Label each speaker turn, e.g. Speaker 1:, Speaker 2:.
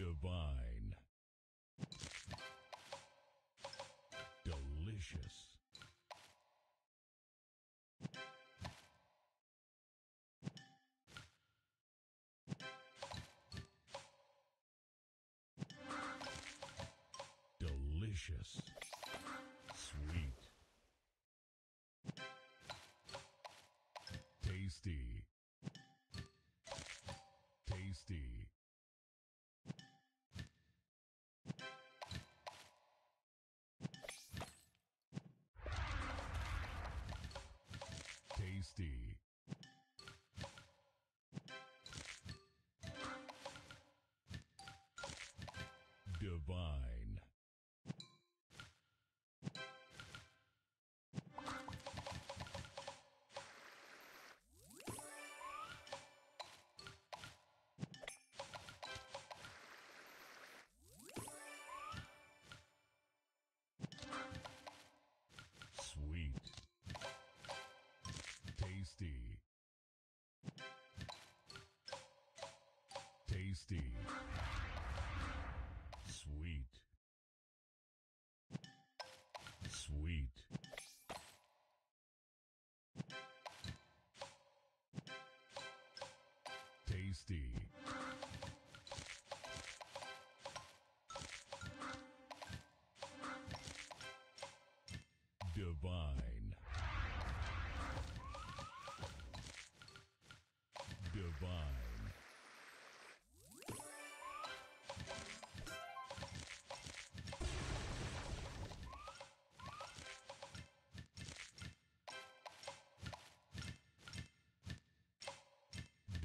Speaker 1: Divine. Delicious. Delicious. Sweet. Tasty. Divide. Tasty. Sweet. Sweet. Tasty. Divine.